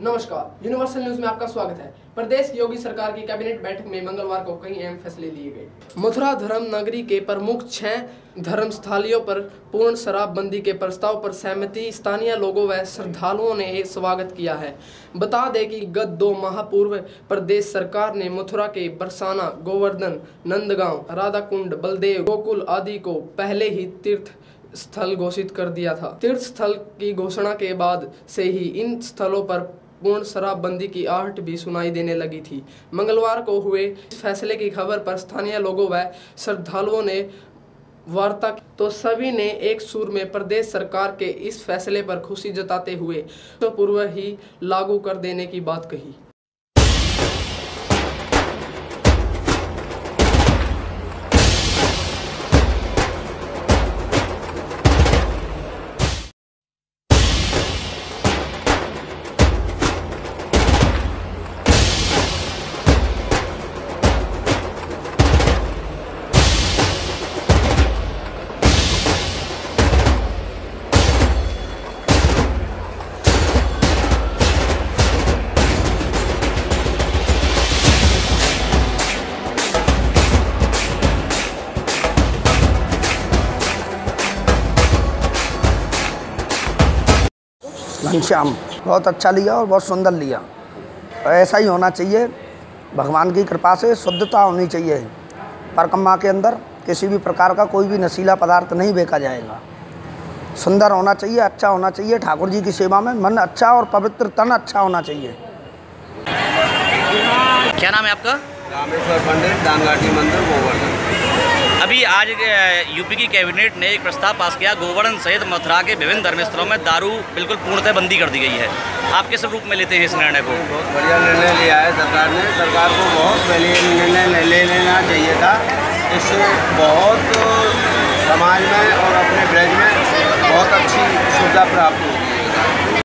नमस्कार universal news में आपका स्वागत है। प्रदेश योगी सरकार की कैबिनेट बैठक में मंगलवार को कई अहम फैसले लिए गए। मथुरा धर्म नगरी के प्रमुख छह धर्म स्थलियों पर पूर्ण शराबबंदी के प्रस्ताव पर सहमति, स्थानीय लोगों व श्रद्धालुओं ने स्वागत किया है। बता दें कि गत दो माह पूर्व प्रदेश सरकार ने मथुरा के बरसाना, गोवर्धन, नंदगांव, राधाकुंड, बलदेव, गोकुल आदि को पहले ही तीर्थ स्थल घोषित कर दिया था। तीर्थ स्थल की घोषणा के बाद से ही इन स्थलों पर पूर्ण शराबबंदी की आहट भी सुनाई देने लगी थी। मंगलवार को हुए इस फैसले की खबर पर स्थानीय लोगों व श्रद्धालुओं ने वार्ता तो सभी ने एक सुर में प्रदेश सरकार के इस फैसले पर खुशी जताते हुए तो पूर्व ही लागू कर देने की बात कही। घनश्याम बहुत अच्छा लिया और बहुत सुंदर लिया। और ऐसा ही होना चाहिए। भगवान की कृपा से शुद्धता होनी चाहिए। परकम्मा के अंदर किसी भी प्रकार का कोई भी नशीला पदार्थ नहीं बेचा जाएगा। सुंदर होना चाहिए अच्छा होना चाहिए। ठाकुर जी की सेवा में मन अच्छा और पवित्र तन अच्छा होना चाहिए। क्या नाम है आपका? रामेश्वर पंडित दानघाटी मंदिर गोवर्धन। अभी आज यूपी की कैबिनेट ने एक प्रस्ताव पास किया। गोवर्धन सहित मथुरा के विभिन्न धर्मस्थलों में दारू बिल्कुल पूर्णतः बंदी कर दी गई है। आप किस रूप में लेते हैं इस निर्णय को? बहुत बढ़िया निर्णय लिया है सरकार ने। सरकार को बहुत पहले निर्णय ले लेना चाहिए था। इससे बहुत समाज में और अपने ब्रज में